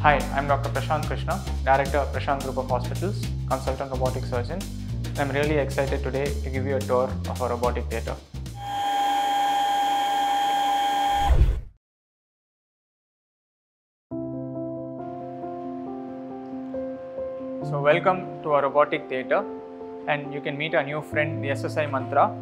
Hi, I'm Dr. Prashanth Krishna, Director of Prashanth Group of Hospitals, Consultant Robotic Surgeon. I'm really excited today to give you a tour of our robotic theatre. So welcome to our robotic theatre and you can meet our new friend the SSI Mantra.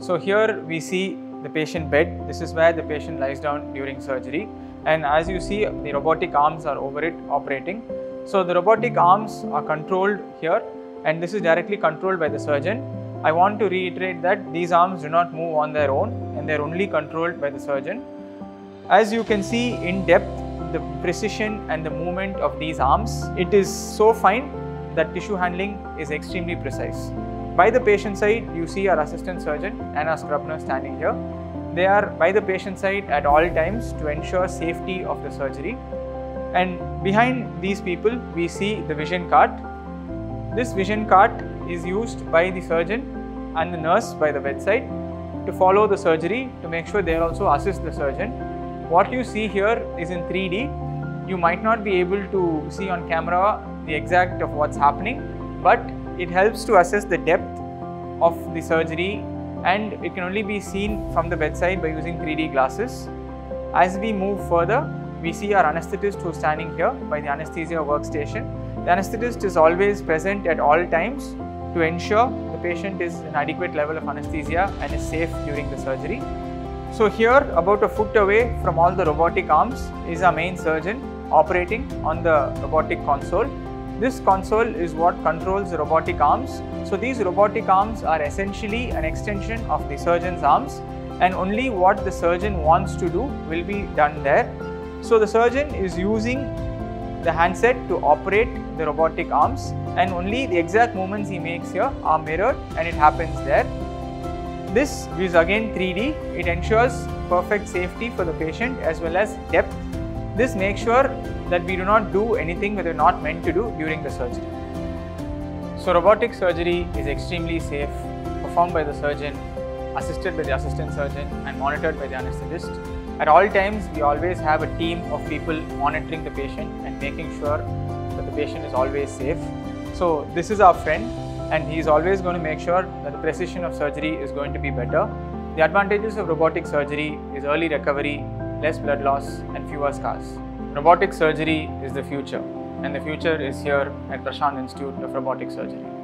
So here we see the patient bed. This is where the patient lies down during surgery and as you see the robotic arms are over it operating. So the robotic arms are controlled here and this is directly controlled by the surgeon. I want to reiterate that these arms do not move on their own and they are only controlled by the surgeon. As you can see in depth the precision and the movement of these arms, it is so fine that tissue handling is extremely precise. By the patient side, you see our assistant surgeon and our scrub nurse standing here. They are by the patient side at all times to ensure safety of the surgery. And behind these people, we see the vision cart. This vision cart is used by the surgeon and the nurse by the bedside to follow the surgery to make sure they also assist the surgeon. What you see here is in 3D. You might not be able to see on camera the exact of what's happening, but it helps to assess the depth of the surgery and it can only be seen from the bedside by using 3D glasses. As we move further, we see our anesthetist who is standing here by the anesthesia workstation. The anesthetist is always present at all times to ensure the patient is an adequate level of anesthesia and is safe during the surgery. So here about a foot away from all the robotic arms is our main surgeon operating on the robotic console. This console is what controls robotic arms. So these robotic arms are essentially an extension of the surgeon's arms and only what the surgeon wants to do will be done there. So the surgeon is using the handset to operate the robotic arms and only the exact movements he makes here are mirrored and it happens there. This is again 3D. It ensures perfect safety for the patient as well as depth. This makes sure that we do not do anything that we're not meant to do during the surgery. So robotic surgery is extremely safe, performed by the surgeon, assisted by the assistant surgeon and monitored by the anesthetist. At all times, we always have a team of people monitoring the patient and making sure that the patient is always safe. So this is our friend and he is always going to make sure that the precision of surgery is going to be better. The advantages of robotic surgery is early recovery, less blood loss and fewer scars. Robotic surgery is the future and the future is here at Prashanth Institute of Robotic Surgery.